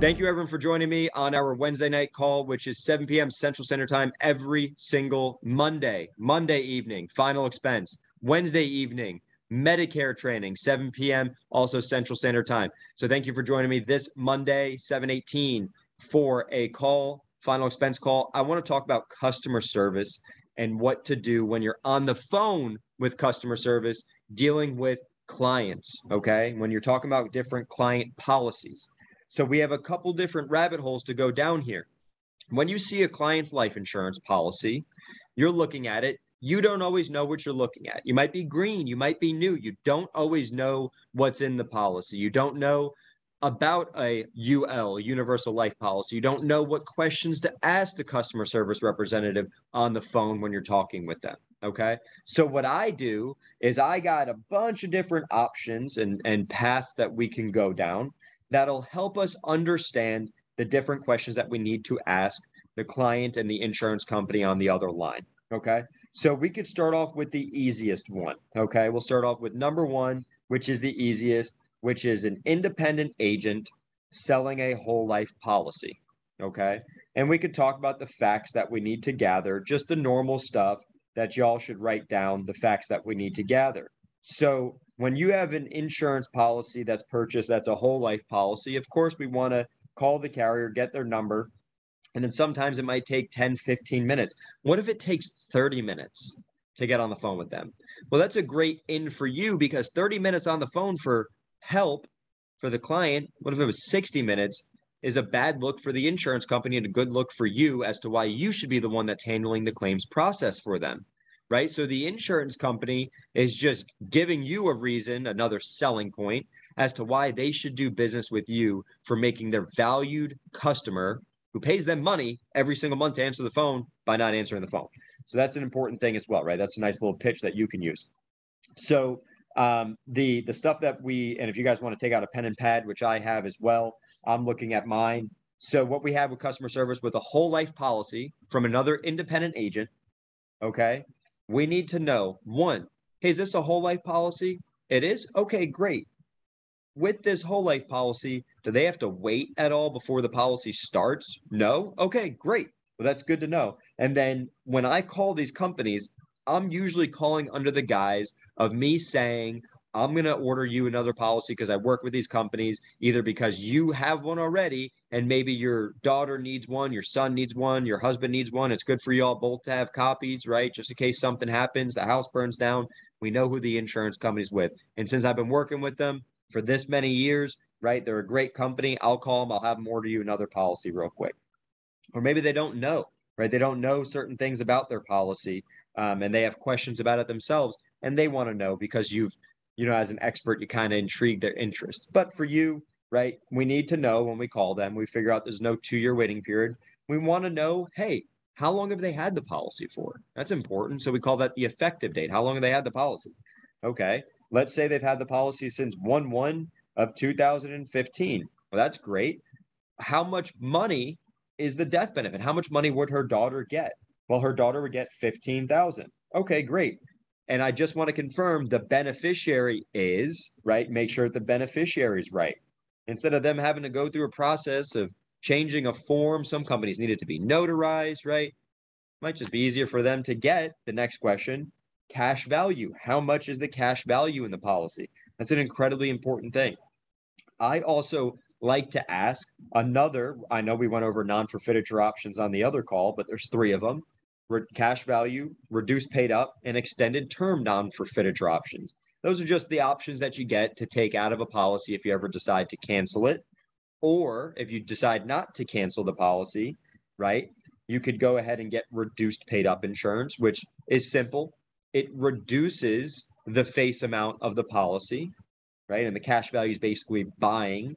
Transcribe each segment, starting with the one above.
Thank you, everyone, for joining me on our Wednesday night call, which is 7 p.m. Central Standard Time every single Monday. Monday evening, final expense. Wednesday evening, Medicare training, 7 p.m. also Central Standard Time. So thank you for joining me this Monday, 718, for a call, final expense call. I want to talk about customer service and what to do when you're on the phone with customer service dealing with clients. Okay. When you're talking about different client policies. So we have a couple different rabbit holes to go down here. When you see a client's life insurance policy, you're looking at it. You don't always know what you're looking at. You might be green, you might be new. You don't always know what's in the policy. You don't know about a UL, universal life policy. You don't know what questions to ask the customer service representative on the phone when you're talking with them. Okay. So what I do is I got a bunch of different options and, and paths that we can go down that'll help us understand the different questions that we need to ask the client and the insurance company on the other line. Okay. So we could start off with the easiest one. Okay. We'll start off with number one, which is the easiest, which is an independent agent selling a whole life policy. Okay. And we could talk about the facts that we need to gather, just the normal stuff that y'all should write down, the facts that we need to gather. So when you have an insurance policy that's purchased, that's a whole life policy, of course, we want to call the carrier, get their number, and then sometimes it might take 10, 15 minutes. What if it takes 30 minutes to get on the phone with them? Well, that's a great in for you because 30 minutes on the phone for help for the client, what if it was 60 minutes? Is a bad look for the insurance company and a good look for you as to why you should be the one that's handling the claims process for them right? So the insurance company is just giving you a reason, another selling point as to why they should do business with you for making their valued customer who pays them money every single month to answer the phone by not answering the phone. So that's an important thing as well, right? That's a nice little pitch that you can use. So um, the the stuff that we and if you guys want to take out a pen and pad, which I have as well, I'm looking at mine. So what we have with customer service with a whole life policy from another independent agent, okay, we need to know one, hey, is this a whole life policy? It is? Okay, great. With this whole life policy, do they have to wait at all before the policy starts? No? Okay, great. Well, that's good to know. And then when I call these companies, I'm usually calling under the guise of me saying, I'm going to order you another policy because I work with these companies, either because you have one already and maybe your daughter needs one, your son needs one, your husband needs one. It's good for you all both to have copies, right? Just in case something happens, the house burns down. We know who the insurance company's with. And since I've been working with them for this many years, right, they're a great company. I'll call them, I'll have them order you another policy real quick. Or maybe they don't know, right? They don't know certain things about their policy um, and they have questions about it themselves and they want to know because you've you know, as an expert, you kind of intrigue their interest. But for you, right, we need to know when we call them, we figure out there's no two year waiting period. We want to know, hey, how long have they had the policy for? That's important. So we call that the effective date. How long have they had the policy? Okay. Let's say they've had the policy since 1 1 of 2015. Well, that's great. How much money is the death benefit? How much money would her daughter get? Well, her daughter would get 15,000. Okay, great. And I just want to confirm the beneficiary is right. Make sure the beneficiary is right. Instead of them having to go through a process of changing a form, some companies need it to be notarized, right? Might just be easier for them to get the next question cash value. How much is the cash value in the policy? That's an incredibly important thing. I also like to ask another. I know we went over non forfeiture options on the other call, but there's three of them cash value, reduced paid up, and extended term non forfeiture options. Those are just the options that you get to take out of a policy if you ever decide to cancel it. Or if you decide not to cancel the policy, right, you could go ahead and get reduced paid up insurance, which is simple. It reduces the face amount of the policy, right? And the cash value is basically buying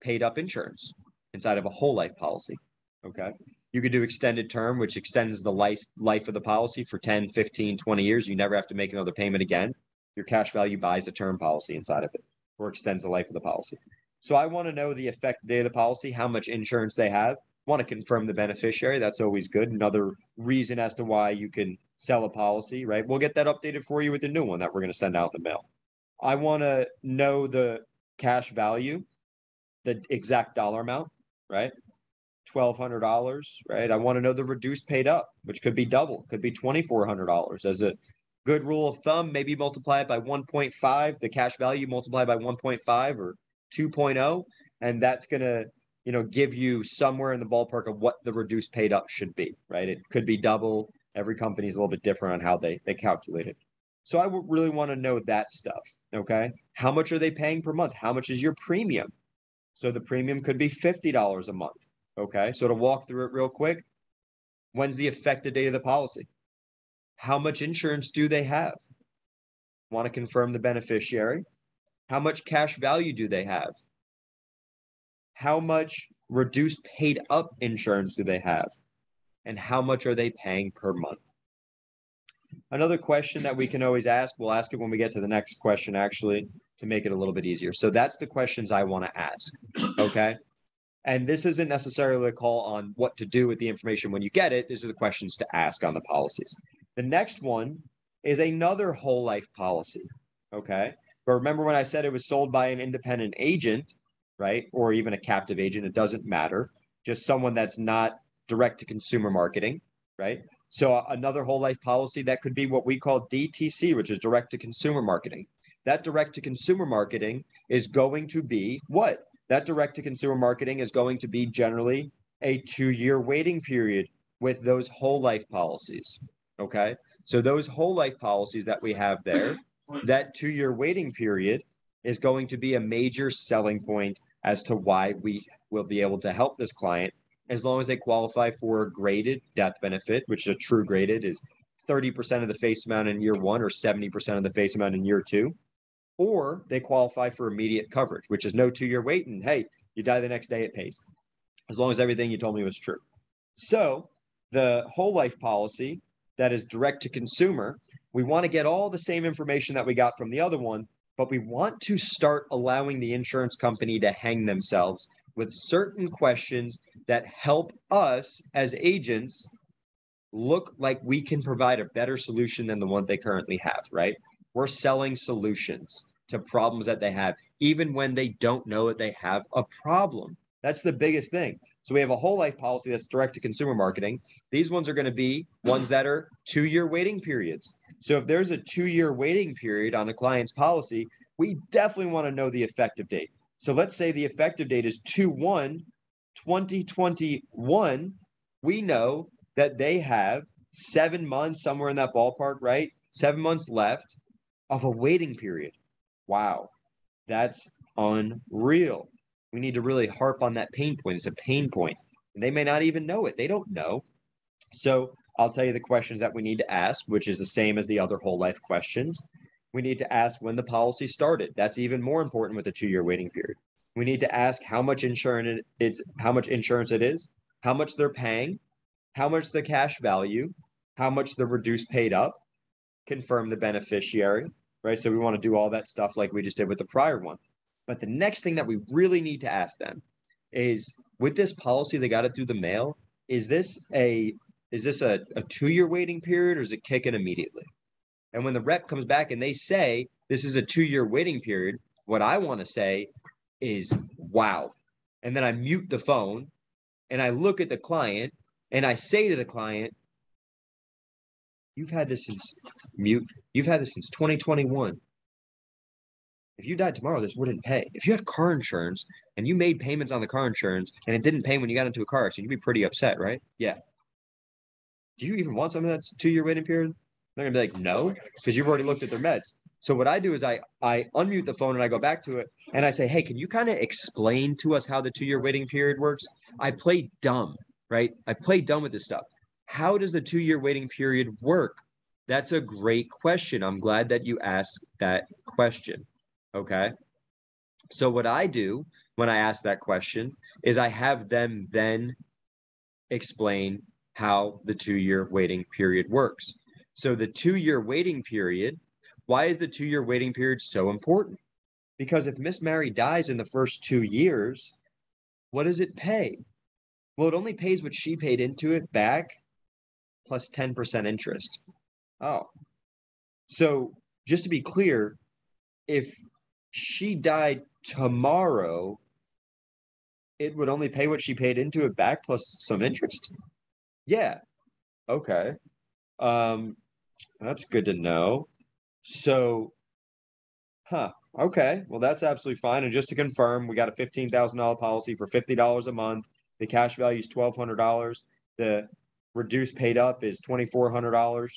paid up insurance inside of a whole life policy. Okay. You could do extended term, which extends the life life of the policy for 10, 15, 20 years. You never have to make another payment again. Your cash value buys a term policy inside of it or extends the life of the policy. So I want to know the effective date of the policy, how much insurance they have. Want to confirm the beneficiary. That's always good. Another reason as to why you can sell a policy, right? We'll get that updated for you with the new one that we're going to send out in the mail. I want to know the cash value, the exact dollar amount right? $1,200, right? I want to know the reduced paid up, which could be double, could be $2,400. As a good rule of thumb, maybe multiply it by 1.5, the cash value multiply by 1.5 or 2.0, and that's going to you know give you somewhere in the ballpark of what the reduced paid up should be, right? It could be double. Every company is a little bit different on how they they calculate it. So I really want to know that stuff. Okay. How much are they paying per month? How much is your premium? So the premium could be $50 a month. Okay. So to walk through it real quick, when's the effective date of the policy? How much insurance do they have? Want to confirm the beneficiary? How much cash value do they have? How much reduced paid up insurance do they have? And how much are they paying per month? Another question that we can always ask, we'll ask it when we get to the next question, actually, to make it a little bit easier. So that's the questions I want to ask. Okay. And this isn't necessarily a call on what to do with the information when you get it. These are the questions to ask on the policies. The next one is another whole life policy. Okay. But remember when I said it was sold by an independent agent, right? Or even a captive agent, it doesn't matter. Just someone that's not direct to consumer marketing, right? So uh, another whole life policy that could be what we call DTC, which is direct to consumer marketing. That direct to consumer marketing is going to be what? That direct to consumer marketing is going to be generally a two year waiting period with those whole life policies. Okay. So those whole life policies that we have there, that two year waiting period is going to be a major selling point as to why we will be able to help this client as long as they qualify for a graded death benefit, which a true graded is 30% of the face amount in year one or 70% of the face amount in year two, or they qualify for immediate coverage, which is no two year wait. And hey, you die the next day, it pays, as long as everything you told me was true. So the whole life policy that is direct to consumer, we want to get all the same information that we got from the other one, but we want to start allowing the insurance company to hang themselves with certain questions that help us as agents look like we can provide a better solution than the one they currently have, right? We're selling solutions to problems that they have, even when they don't know that they have a problem. That's the biggest thing. So we have a whole life policy that's direct to consumer marketing. These ones are going to be ones that are two year waiting periods. So if there's a two year waiting period on a client's policy, we definitely want to know the effective date. So let's say the effective date is 2 1 2021. We know that they have seven months, somewhere in that ballpark, right? Seven months left of a waiting period. Wow, that's unreal. We need to really harp on that pain point. It's a pain point. And they may not even know it. They don't know. So I'll tell you the questions that we need to ask, which is the same as the other whole life questions we need to ask when the policy started. That's even more important with a two-year waiting period. We need to ask how much insurance it's how much insurance it is, how much they're paying, how much the cash value, how much the reduced paid up, confirm the beneficiary, right? So we want to do all that stuff like we just did with the prior one. But the next thing that we really need to ask them is with this policy, they got it through the mail. Is this a is this a, a two-year waiting period or is it kicking immediately? And when the rep comes back and they say this is a two year waiting period, what I want to say is wow. And then I mute the phone and I look at the client and I say to the client, You've had this since mute, you've had this since 2021. If you died tomorrow, this wouldn't pay. If you had car insurance and you made payments on the car insurance and it didn't pay when you got into a car accident, you'd be pretty upset, right? Yeah. Do you even want something that's two year waiting period? They're gonna be like, no, because you've already looked at their meds. So what I do is I I unmute the phone and I go back to it and I say, hey, can you kind of explain to us how the two year waiting period works? I play dumb, right? I play dumb with this stuff. How does the two year waiting period work? That's a great question. I'm glad that you asked that question. Okay. So what I do when I ask that question is I have them then explain how the two year waiting period works. So the two year waiting period, why is the two year waiting period so important? Because if Miss Mary dies in the first two years, what does it pay? Well, it only pays what she paid into it back plus 10% interest. Oh. So just to be clear, if she died tomorrow, it would only pay what she paid into it back plus some interest. Yeah. Okay. Um, that's good to know. So, huh. Okay. Well, that's absolutely fine. And just to confirm, we got a $15,000 policy for $50 a month. The cash value is $1,200. The reduced paid up is $2,400.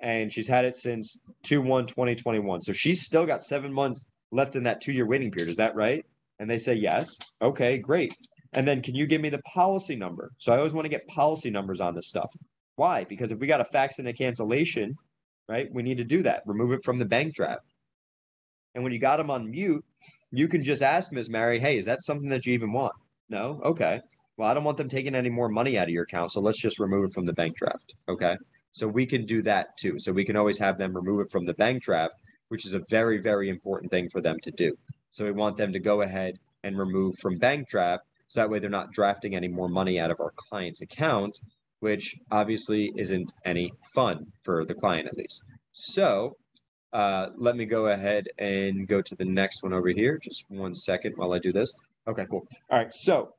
And she's had it since 2 1 2021. So she's still got seven months left in that two year waiting period. Is that right? And they say yes. Okay, great. And then can you give me the policy number? So I always want to get policy numbers on this stuff. Why? Because if we got a fax and a cancellation, right, we need to do that. Remove it from the bank draft. And when you got them on mute, you can just ask Ms. Mary, hey, is that something that you even want? No? Okay. Well, I don't want them taking any more money out of your account. So let's just remove it from the bank draft. Okay. So we can do that too. So we can always have them remove it from the bank draft, which is a very, very important thing for them to do. So we want them to go ahead and remove from bank draft. So that way they're not drafting any more money out of our client's account, which obviously isn't any fun for the client at least. So uh, let me go ahead and go to the next one over here. Just one second while I do this. Okay, cool. All right, so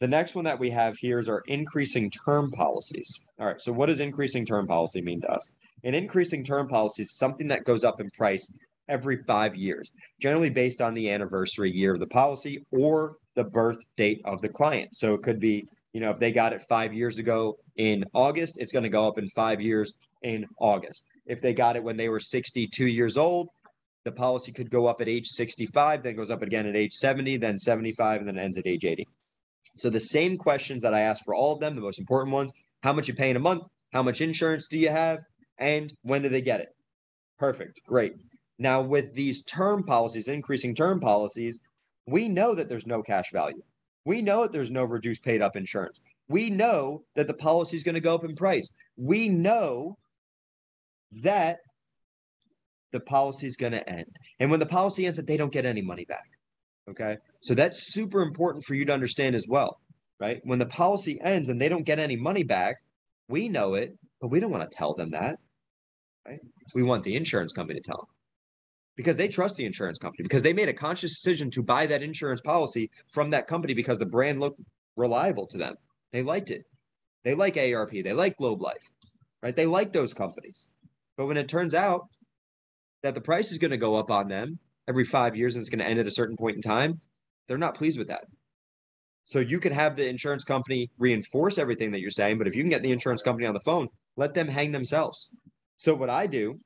the next one that we have here is our increasing term policies. All right, so what does increasing term policy mean to us? An increasing term policy is something that goes up in price every five years, generally based on the anniversary year of the policy or the birth date of the client. So it could be, you know, if they got it five years ago in August, it's going to go up in five years in August. If they got it when they were 62 years old, the policy could go up at age 65, then goes up again at age 70, then 75, and then ends at age 80. So the same questions that I asked for all of them, the most important ones, how much you pay in a month, how much insurance do you have, and when do they get it? Perfect. Great. Now, with these term policies, increasing term policies, we know that there's no cash value. We know that there's no reduced paid up insurance. We know that the policy is going to go up in price. We know that the policy is going to end. And when the policy ends, that they don't get any money back. Okay. So that's super important for you to understand as well, right? When the policy ends and they don't get any money back, we know it, but we don't want to tell them that, right? We want the insurance company to tell them because they trust the insurance company because they made a conscious decision to buy that insurance policy from that company because the brand looked reliable to them. They liked it. They like AARP, They like Globe Life, right? They like those companies. But when it turns out that the price is going to go up on them every five years and it's going to end at a certain point in time, they're not pleased with that. So you can have the insurance company reinforce everything that you're saying, but if you can get the insurance company on the phone, let them hang themselves. So what I do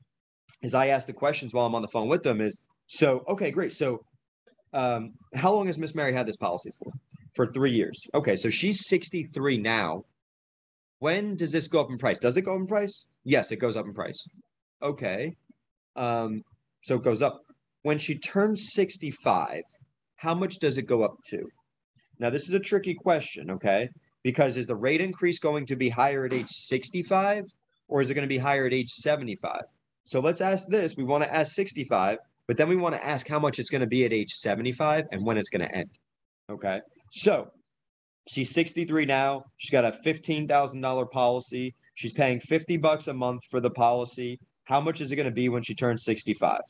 is I ask the questions while I'm on the phone with them is so okay, great. So um, how long has Miss Mary had this policy for? For three years. Okay, so she's 63 now. When does this go up in price? Does it go up in price? Yes, it goes up in price. Okay. Um, so it goes up. When she turns 65, how much does it go up to? Now, this is a tricky question, okay? Because is the rate increase going to be higher at age 65 or is it going to be higher at age 75? So let's ask this. We want to ask 65, but then we want to ask how much it's going to be at age 75 and when it's going to end. Okay. So she's 63 now. She's got a $15,000 policy. She's paying 50 bucks a month for the policy. How much is it going to be when she turns 65?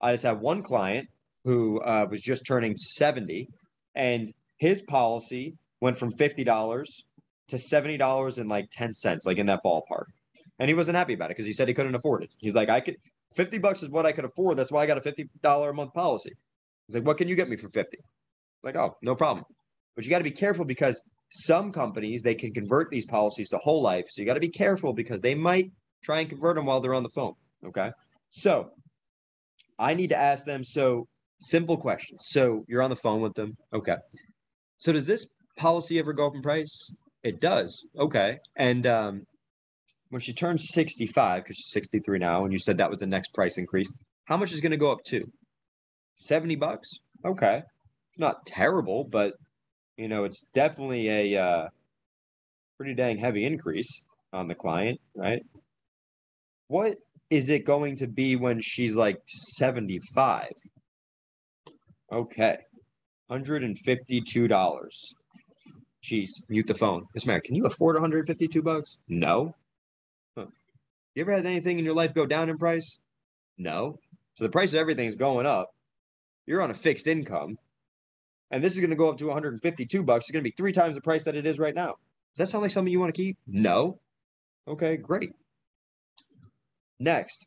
I just have one client who uh, was just turning 70, and his policy went from $50 to $70 and like 10 cents, like in that ballpark and he wasn't happy about it because he said he couldn't afford it. He's like, I could, 50 bucks is what I could afford. That's why I got a $50 a month policy. He's like, what can you get me for 50? like, oh, no problem. But you got to be careful because some companies, they can convert these policies to whole life. So you got to be careful because they might try and convert them while they're on the phone. Okay. So I need to ask them. So simple questions. So you're on the phone with them. Okay. So does this policy ever go up in price? It does. Okay. And um, when she turns 65, because she's 63 now, and you said that was the next price increase, how much is going to go up to? 70 bucks? Okay. Not terrible, but you know, it's definitely a uh, pretty dang heavy increase on the client, right? What is it going to be when she's like 75? Okay. $152. Jeez, mute the phone. Miss Mary, can you afford 152 bucks? No. Huh. You ever had anything in your life go down in price? No. So the price of everything is going up. You're on a fixed income. and this is going to go up to 152 bucks. It's going to be three times the price that it is right now. Does that sound like something you want to keep? No. Okay, great. Next,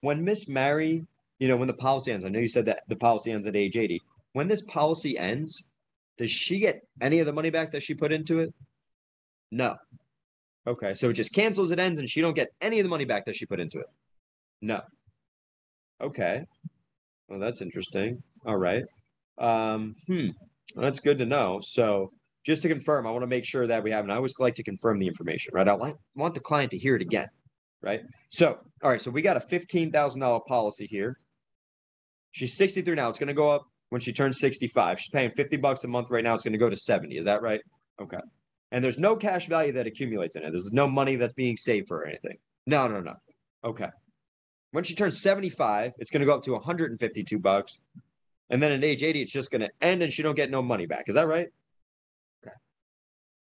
when Miss Mary, you know, when the policy ends, I know you said that the policy ends at age 80. When this policy ends, does she get any of the money back that she put into it? No. Okay, so it just cancels, it ends, and she don't get any of the money back that she put into it. No. Okay. Well, that's interesting. All right. Um, hmm. Well, that's good to know. So just to confirm, I want to make sure that we have, and I always like to confirm the information, right? I want the client to hear it again, right? So, all right, so we got a $15,000 policy here. She's 63 now. It's going to go up when she turns 65. She's paying 50 bucks a month right now. It's going to go to 70. Is that right? Okay. And there's no cash value that accumulates in it. There's no money that's being saved for anything. No, no, no. Okay. When she turns 75, it's going to go up to 152 bucks. And then at age 80, it's just going to end and she don't get no money back. Is that right? Okay.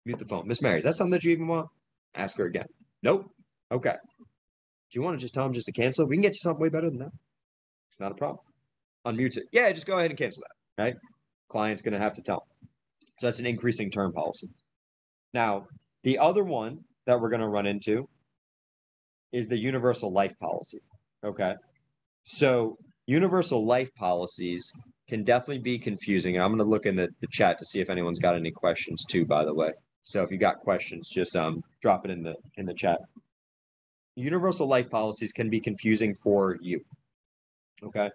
Mute the phone. Miss Mary, is that something that you even want? Ask her again. Nope. Okay. Do you want to just tell him just to cancel? We can get you something way better than that. It's not a problem. Unmute it. Yeah, just go ahead and cancel that. Right? Client's going to have to tell. So that's an increasing term policy. Now, the other one that we're going to run into is the universal life policy. Okay. So, universal life policies can definitely be confusing. I'm going to look in the, the chat to see if anyone's got any questions too, by the way. So if you got questions, just um drop it in the in the chat. Universal life policies can be confusing for you. Okay.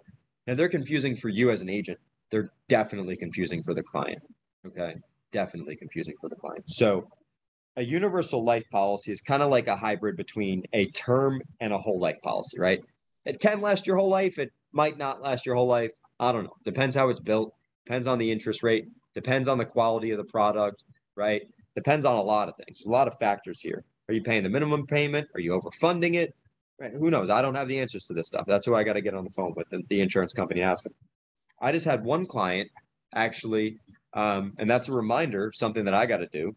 Now they're confusing for you as an agent. They're definitely confusing for the client. Okay definitely confusing for the client. So a universal life policy is kind of like a hybrid between a term and a whole life policy, right? It can last your whole life. It might not last your whole life. I don't know. Depends how it's built. Depends on the interest rate. Depends on the quality of the product, right? Depends on a lot of things. There's a lot of factors here. Are you paying the minimum payment? Are you overfunding it? Right? Who knows? I don't have the answers to this stuff. That's who I got to get on the phone with the insurance company asking. I just had one client actually um, and that's a reminder, something that I got to do,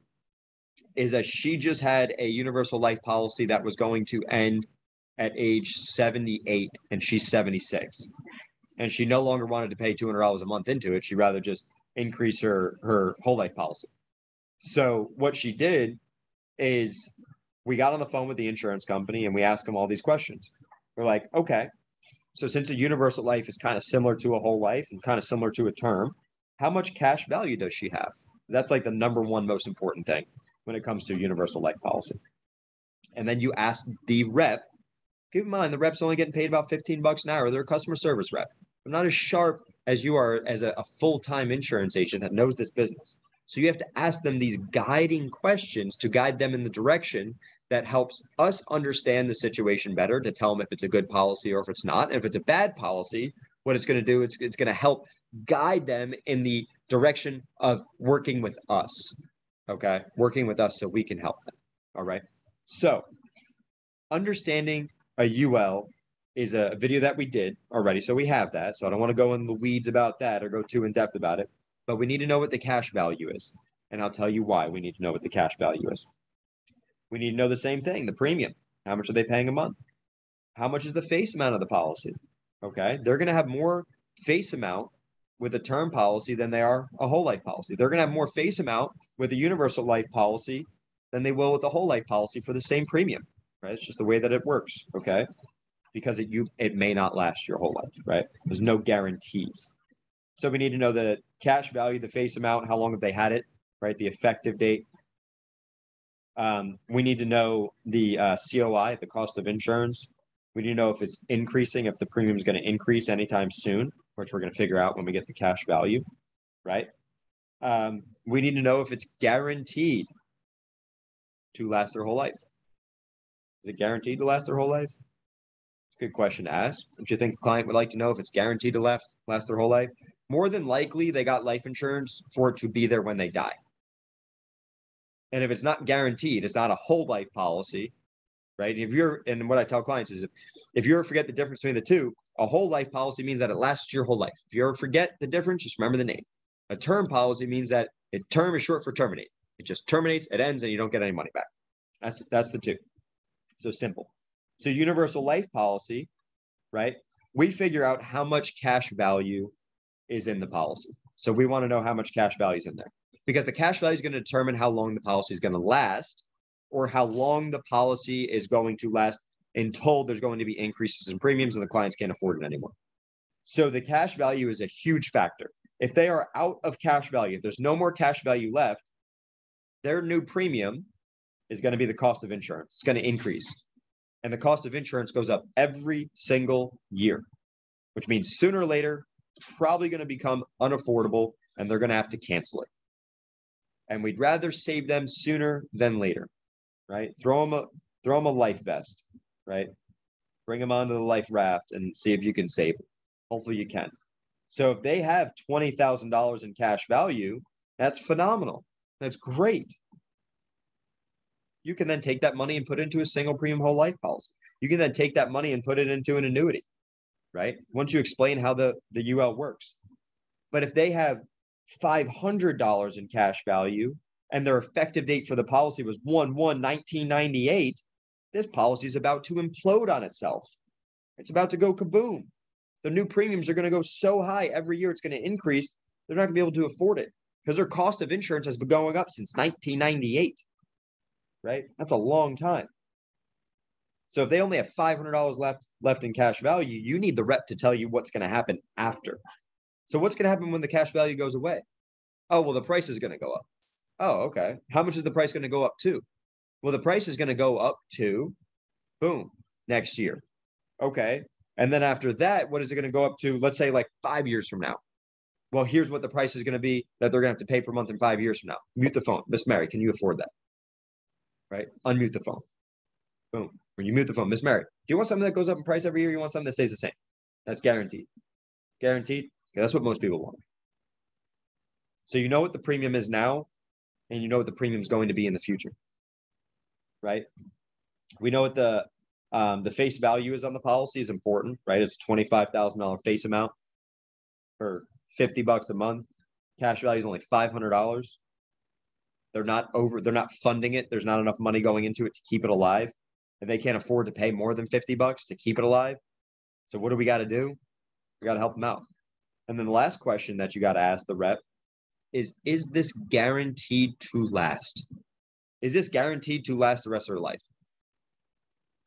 is that she just had a universal life policy that was going to end at age 78 and she's 76. And she no longer wanted to pay $200 a month into it. She'd rather just increase her, her whole life policy. So what she did is we got on the phone with the insurance company and we asked them all these questions. We're like, okay, so since a universal life is kind of similar to a whole life and kind of similar to a term, how much cash value does she have? That's like the number one most important thing when it comes to universal life policy. And then you ask the rep, keep in mind the rep's only getting paid about 15 bucks an hour. They're a customer service rep. I'm not as sharp as you are as a, a full-time insurance agent that knows this business. So you have to ask them these guiding questions to guide them in the direction that helps us understand the situation better to tell them if it's a good policy or if it's not. And if it's a bad policy, what it's going to do, it's, it's going to help guide them in the direction of working with us. Okay. Working with us so we can help them. All right. So, understanding a UL is a video that we did already. So, we have that. So, I don't want to go in the weeds about that or go too in depth about it, but we need to know what the cash value is. And I'll tell you why we need to know what the cash value is. We need to know the same thing the premium. How much are they paying a month? How much is the face amount of the policy? Okay. They're going to have more face amount with a term policy than they are a whole life policy. They're going to have more face amount with a universal life policy than they will with a whole life policy for the same premium. Right? It's just the way that it works. Okay. Because it you it may not last your whole life, right? There's no guarantees. So we need to know the cash value, the face amount, how long have they had it, right? The effective date. Um, we need to know the uh, COI, the cost of insurance. We need to know if it's increasing, if the premium is going to increase anytime soon which we're going to figure out when we get the cash value, right? Um, we need to know if it's guaranteed to last their whole life. Is it guaranteed to last their whole life? It's a good question to ask. Don't you think the client would like to know if it's guaranteed to last last their whole life? More than likely, they got life insurance for it to be there when they die. And if it's not guaranteed, it's not a whole life policy, right? If you're, and what I tell clients is if, if you ever forget the difference between the two, a whole life policy means that it lasts your whole life. If you ever forget the difference, just remember the name. A term policy means that a term is short for terminate. It just terminates, it ends, and you don't get any money back. That's that's the two. So simple. So universal life policy, right? We figure out how much cash value is in the policy. So we want to know how much cash value is in there because the cash value is going to determine how long the policy is going to last or how long the policy is going to last until there's going to be increases in premiums and the clients can't afford it anymore. So the cash value is a huge factor. If they are out of cash value, if there's no more cash value left, their new premium is going to be the cost of insurance. It's going to increase. And the cost of insurance goes up every single year, which means sooner or later, probably going to become unaffordable and they're going to have to cancel it. And we'd rather save them sooner than later, right? Throw them a throw them a life vest, right? Bring them onto the life raft and see if you can save them. Hopefully you can. So if they have twenty thousand dollars in cash value, that's phenomenal. That's great. You can then take that money and put it into a single premium whole life policy. You can then take that money and put it into an annuity, right? Once you explain how the, the UL works. But if they have $500 in cash value and their effective date for the policy was 1 1 1998, this policy is about to implode on itself. It's about to go kaboom. The new premiums are going to go so high every year, it's going to increase. They're not going to be able to afford it because their cost of insurance has been going up since 1998. Right? That's a long time. So if they only have $500 left left in cash value, you need the rep to tell you what's going to happen after. So what's going to happen when the cash value goes away? Oh, well, the price is going to go up. Oh, okay. How much is the price going to go up to? Well, the price is going to go up to, boom, next year. Okay. And then after that, what is it going to go up to? Let's say like five years from now. Well, here's what the price is going to be that they're going to have to pay per month in five years from now. Mute the phone. Miss Mary, can you afford that? Right? Unmute the phone. Boom. When you mute the phone, Miss Mary, do you want something that goes up in price every year? you want something that stays the same? That's guaranteed. Guaranteed. That's what most people want. So you know what the premium is now, and you know what the premium is going to be in the future, right? We know what the um, the face value is on the policy is important, right? It's twenty five thousand dollar face amount for fifty bucks a month. Cash value is only five hundred dollars. They're not over. They're not funding it. There's not enough money going into it to keep it alive, and they can't afford to pay more than fifty bucks to keep it alive. So what do we got to do? We got to help them out. And then the last question that you got to ask the rep is Is this guaranteed to last? Is this guaranteed to last the rest of their life?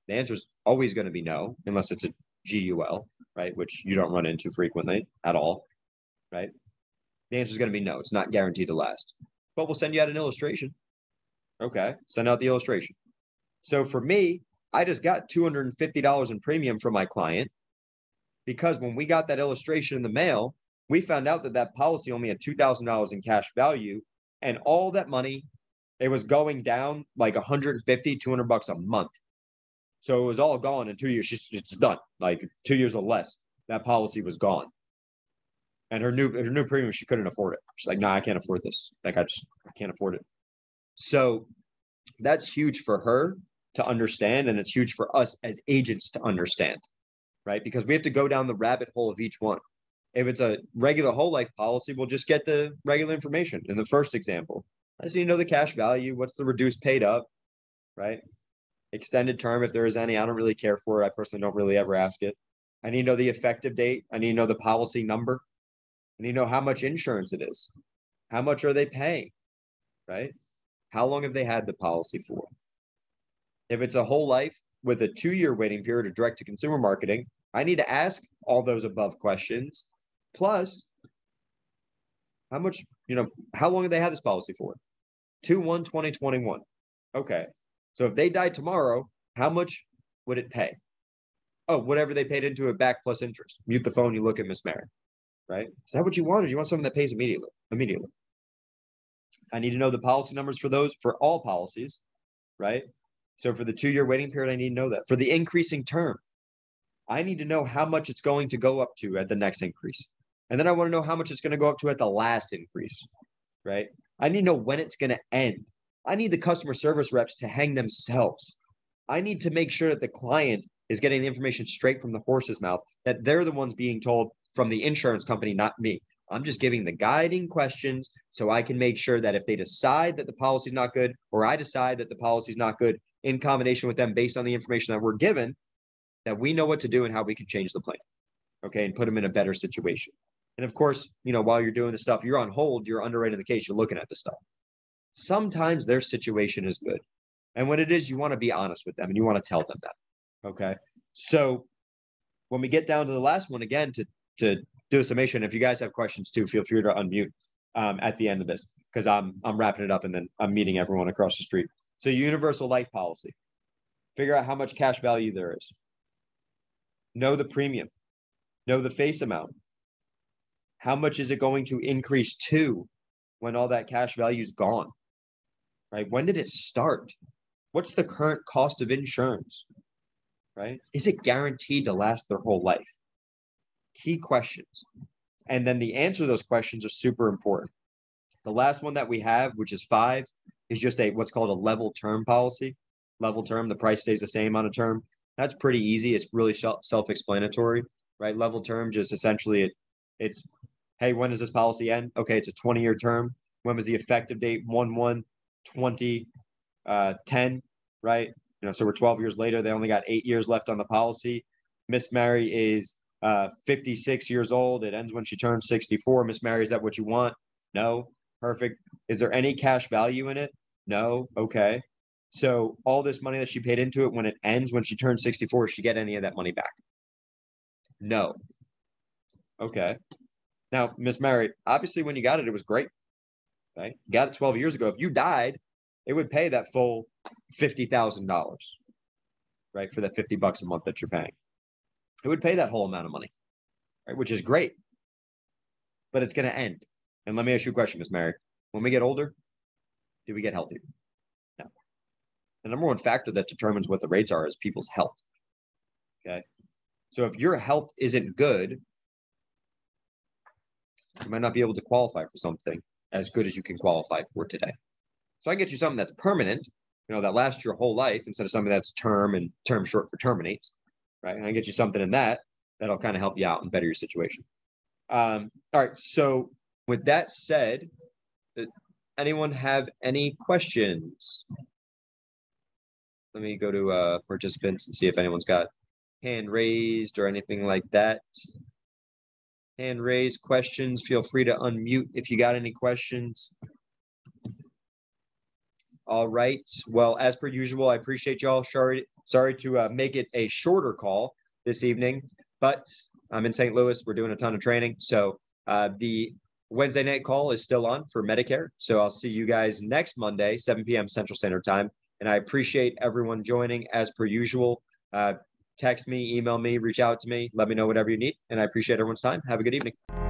The answer is always going to be no, unless it's a GUL, right? Which you don't run into frequently at all, right? The answer is going to be no. It's not guaranteed to last. But we'll send you out an illustration. Okay, send out the illustration. So for me, I just got $250 in premium from my client because when we got that illustration in the mail, we found out that that policy only had $2,000 in cash value and all that money, it was going down like 150, 200 bucks a month. So it was all gone in two years. She's it's done. Like two years or less, that policy was gone. And her new her new premium, she couldn't afford it. She's like, no, nah, I can't afford this. Like I just I can't afford it. So that's huge for her to understand, and it's huge for us as agents to understand right? Because we have to go down the rabbit hole of each one. If it's a regular whole life policy, we'll just get the regular information. In the first example, need to know the cash value, what's the reduced paid up, right? Extended term, if there is any, I don't really care for it. I personally don't really ever ask it. I need to know the effective date. I need to know the policy number. I need to know how much insurance it is. How much are they paying, right? How long have they had the policy for? If it's a whole life with a two year waiting period of direct to consumer marketing, I need to ask all those above questions. Plus, how much, you know, how long have they had this policy for? 2 1 2021. Okay. So if they die tomorrow, how much would it pay? Oh, whatever they paid into it back plus interest. Mute the phone, you look at Miss Mary. Right? Is that what you want? Or do you want something that pays immediately? Immediately. I need to know the policy numbers for those for all policies, right? So for the two year waiting period, I need to know that. For the increasing term, I need to know how much it's going to go up to at the next increase. And then I want to know how much it's going to go up to at the last increase, right? I need to know when it's going to end. I need the customer service reps to hang themselves. I need to make sure that the client is getting the information straight from the horse's mouth, that they're the ones being told from the insurance company, not me. I'm just giving the guiding questions so I can make sure that if they decide that the policy is not good, or I decide that the policy is not good in combination with them based on the information that we're given, that we know what to do and how we can change the plan. Okay. And put them in a better situation. And of course, you know, while you're doing the stuff, you're on hold, you're underwriting the case, you're looking at the stuff. Sometimes their situation is good. And when it is, you want to be honest with them and you want to tell them that. Okay. So when we get down to the last one again to to do a summation, if you guys have questions too, feel free to unmute um, at the end of this because I'm I'm wrapping it up and then I'm meeting everyone across the street. So universal life policy. Figure out how much cash value there is. Know the premium. Know the face amount. How much is it going to increase to when all that cash value is gone? Right? When did it start? What's the current cost of insurance? Right? Is it guaranteed to last their whole life? Key questions. And then the answer to those questions are super important. The last one that we have, which is five, is just a what's called a level term policy. Level term, the price stays the same on a term. That's pretty easy. It's really self-explanatory, right? Level term just essentially it, it's hey, when does this policy end? Okay, it's a 20-year term. When was the effective date? 1 1 20 uh, 10, right? You know, so we're 12 years later. They only got eight years left on the policy. Miss Mary is uh, 56 years old. It ends when she turns 64. Miss Mary, is that what you want? No. Perfect. Is there any cash value in it? No. Okay. So all this money that she paid into it when it ends when she turns 64, she get any of that money back? No. Okay. Now, Miss Mary, obviously when you got it, it was great. Right? You got it 12 years ago. If you died, it would pay that full $50,000, right? For that 50 bucks a month that you're paying. It would pay that whole amount of money, right? Which is great. But it's going to end. And let me ask you a question, Miss Mary. When we get older, do we get healthy? No. The number one factor that determines what the rates are is people's health. Okay. So if your health isn't good, you might not be able to qualify for something as good as you can qualify for today. So I get you something that's permanent, you know, that lasts your whole life instead of something that's term and term short for terminates, right? And I get you something in that that'll kind of help you out and better your situation. Um, all right. So with that said, anyone have any questions? Let me go to uh, participants and see if anyone's got hand raised or anything like that. Hand raised questions. Feel free to unmute if you got any questions. All right. Well, as per usual, I appreciate y'all. Sorry, sorry to uh, make it a shorter call this evening, but I'm in St. Louis. We're doing a ton of training. So uh, the Wednesday night call is still on for Medicare. So I'll see you guys next Monday, 7 p.m. Central Standard Time. And I appreciate everyone joining as per usual. Uh, text me, email me, reach out to me, let me know whatever you need. And I appreciate everyone's time. Have a good evening.